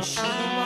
machine.